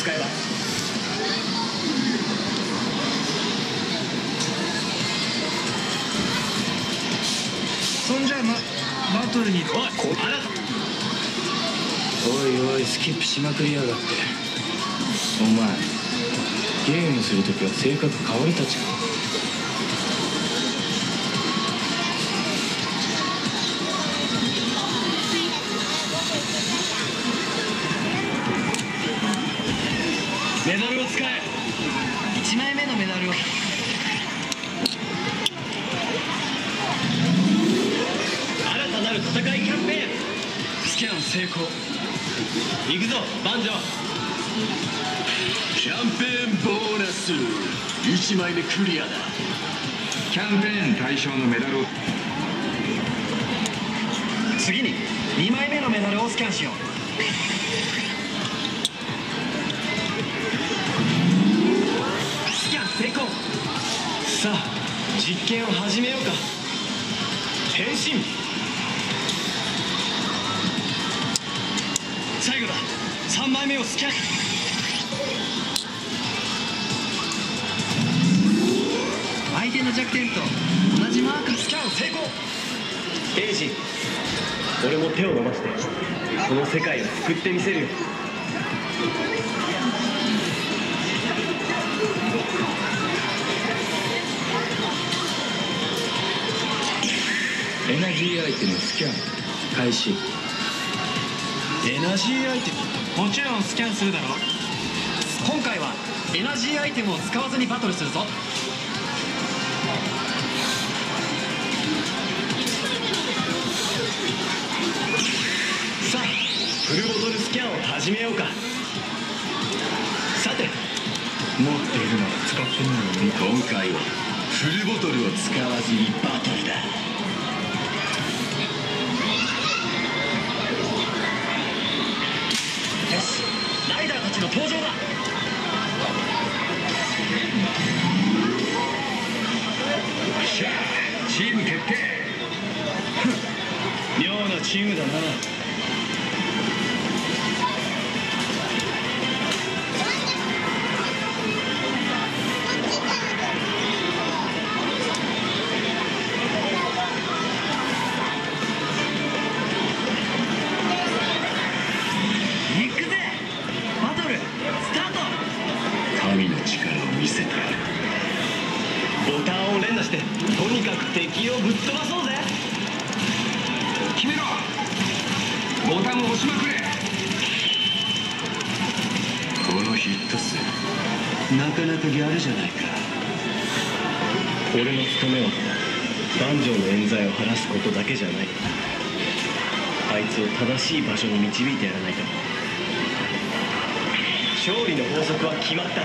使えば。そんじゃまバトルに。おいあなた。おいおいスキップしまくりやがって。お前ゲームするときは性格変わりたちか。功行くぞバンジョキャンペーンボーナス。1枚目クリアだ。キャンペーン対象のメダルを。次に2枚目のメダルをスキャンしよう。スキャン成功。さあ実験を始めようか。変身。3枚目をスキャン相手の弱点と同じマークスキャン成功。エイジ俺も手を伸ばしてこの世界を救ってみせるよ。エナジーアイテムスキャン開始。エナジーアイテムもちろんスキャンするだろ。今回はエナジーアイテムを使わずにバトルするぞ。さあフルボトルスキャンを始めようか。さて持っているなら使ってみるのに今回はフルボトルを使わずにバトルだ。の登場だ。しゃチーム決定。妙なチームだな。敵をぶっ飛ばそうぜ。決めろ。ボタンを押しまくれ。このヒット数。なかなかギャルじゃないか。俺の務めは万丈の冤罪を晴らすことだけじゃない。あいつを正しい場所に導いてやらないと勝利の法則は決まった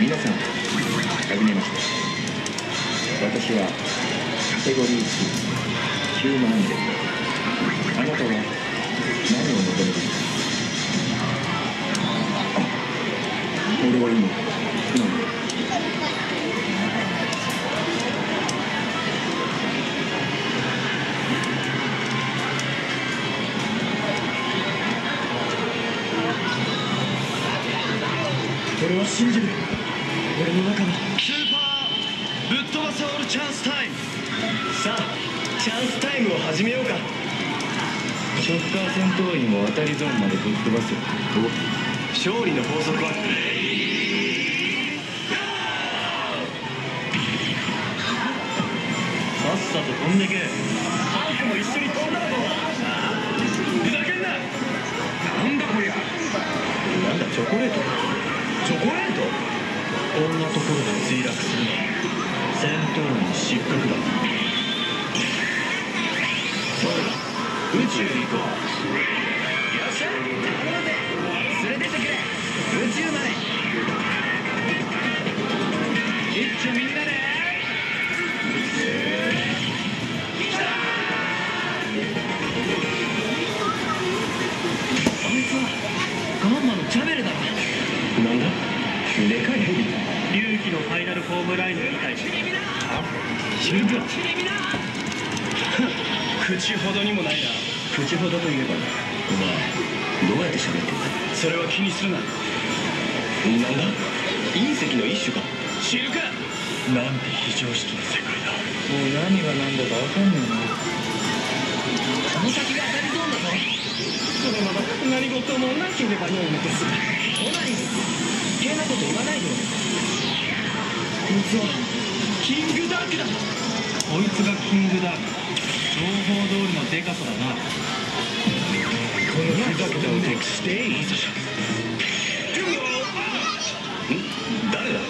皆さんはじめまして。私はカテゴリー2ヒューマンデルあなたは何を求めていますあ俺は今信じる。俺の中のスーパーぶっ飛ばせオールチャンスタイム。さあチャンスタイムを始めようか。ショッカー戦闘員を当たりゾーンまでぶっ飛ばす勝利の法則は？さっさと飛んでけ。ハンクも一緒に飛んだろふざけんな。なんだこりゃ。なんだチョコレート。チョコレート？こんなところで墜落するの？は戦闘員失格だ。そうだ。宇宙に行こう。よっしゃ頼むぜ連れてってくれ。宇宙まで。一丁みんなで。あいつはガンマのャ口ほどにもないな。口ほどといえば。お前どうやって喋ってんだ？それは気にするな。なんだ？隕石の一種か。知るか？なんて非常識な世界だ。もう何が何だか分かんねえな。この先が当たりゾーンだぞ。このまま何事もなければよいのです。オナニー余計なこと言わないでこいつはキングダークだ。こいつがキングダーク。情報通りのデカさだな。このふざけた腕していい。ぞ誰だ？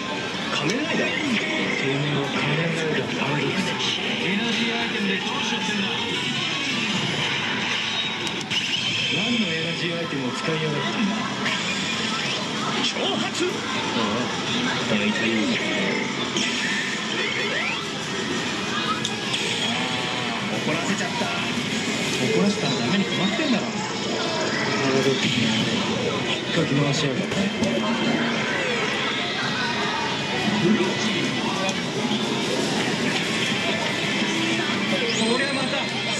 仮面ライダー？てめえは仮面ライダーパラドックスエナジーアイテムでどうしよってんだ何のエナジーアイテムを使いやがったんだ挑発？ああ大体いい怒らせちゃった。怒らせたらダメに決まってんだろ。パラドックスの引っかき回しやがってこりゃまた